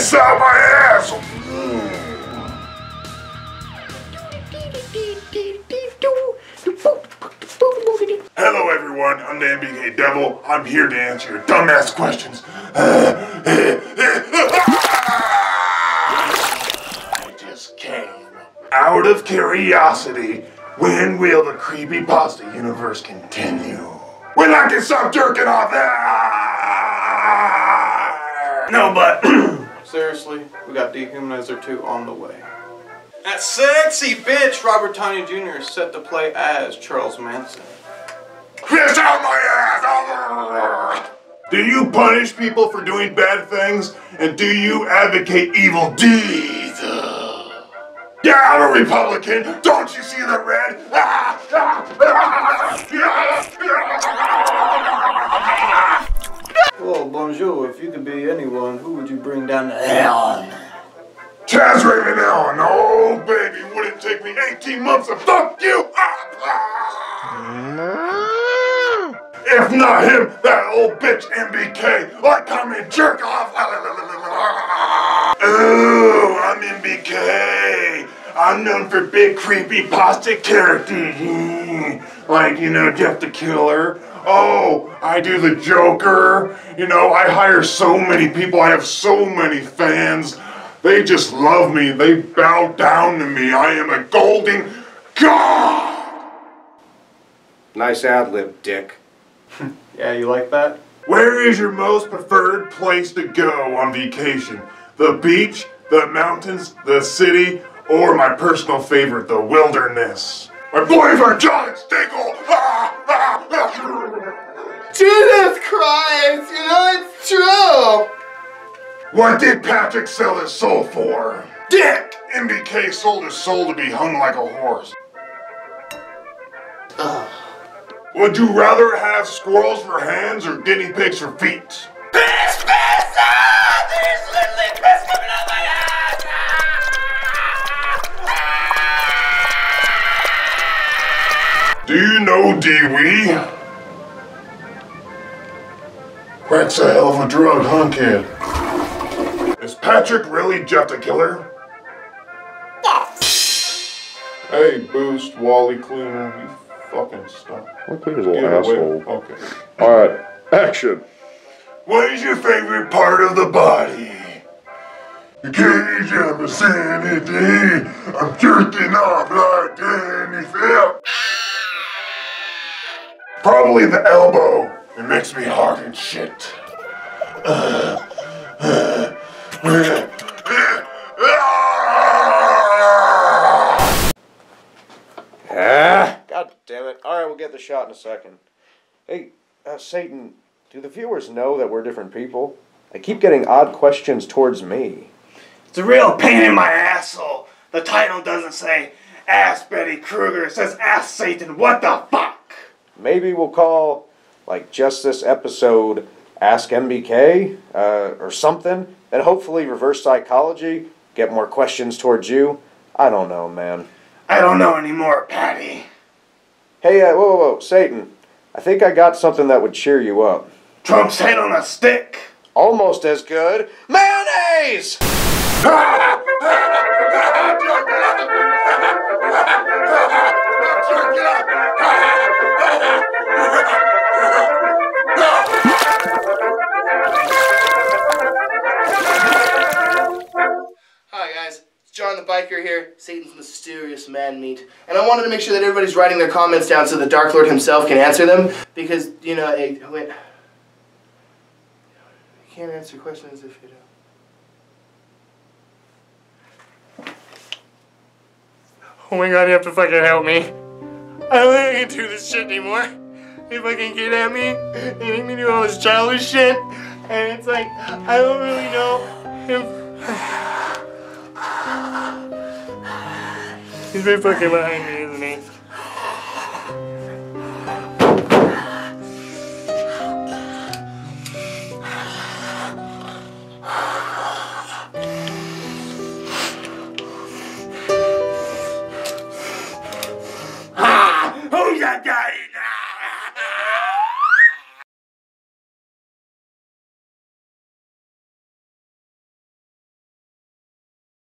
My ass! Hello everyone, I'm the MBK Devil. I'm here to answer your dumbass questions. I just came out of curiosity. When will the creepy pasta universe continue? When I can stop jerking off? Ah! Seriously, we got Dehumanizer 2 on the way. That sexy bitch Robert Downey Jr. is set to play as Charles Manson. piss out my ass! Do you punish people for doing bad things? And do you advocate evil deeds? Yeah, I'm a Republican. Don't you see the red? Well, bonjour, if you could be anyone, who would you bring down to hell? Chaz Ravenel, oh baby, would it take me 18 months to fuck you up? If not him, that old bitch MBK, like come and jerk off. Ooh, I'm MBK. I'm known for big creepy pasta characters. Mm-hmm. Like, you know, Jeff the Killer. Oh, I do the Joker. You know, I hire so many people. I have so many fans. They just love me. They bow down to me. I am a golden god. Nice ad lib, Dick. Yeah, you like that? Where is your most preferred place to go on vacation? The beach, the mountains, the city, or my personal favorite, the wilderness? My boyfriend, John Stinkle! Ah, ah, ah. Jesus Christ, you know it's true. What did Patrick sell his soul for? Dick! MBK sold his soul to be hung like a horse. Would you rather have squirrels for hands or guinea pigs for feet? Piss, piss, Do you know Dee Wee? Crack's a hell of a drug, huh, kid? Is Patrick really Jeff the Killer? Hey, Boost, Wally Cleaner, you fucking stop. His little away. asshole. Okay. Alright, action. What is your favorite part of the body? The cage of vicinity. I'm jerking off like Danny Phelps. Probably the elbow. It makes me hard and shit. Ah, God damn it. Alright, we'll get the shot in a second. Hey, uh, Satan, do the viewers know that we're different people? I keep getting odd questions towards me. It's a real pain in my asshole. The title doesn't say Ask Betty Krueger, it says Ask Satan. What the fuck? Maybe we'll call, like, just this episode Ask MBK uh, or something, and hopefully reverse psychology, get more questions towards you. I don't know, man. I don't know anymore, Patty. Hey, uh, whoa, whoa, whoa, Satan, I think I got something that would cheer you up. Trump's head on a stick. Almost as good. Mayonnaise! Biker here, Satan's mysterious man meat. And I wanted to make sure that everybody's writing their comments down so the Dark Lord himself can answer them. Because, you know, eh, wait. You can't answer questions if you don't. Oh my god, you have to fucking help me. I don't think I can do this shit anymore. They fucking get at me. They make me do all this childish shit. And it's like, I don't really know if. He's right fucking behind me, isn't he? Ah! Who's that guy now?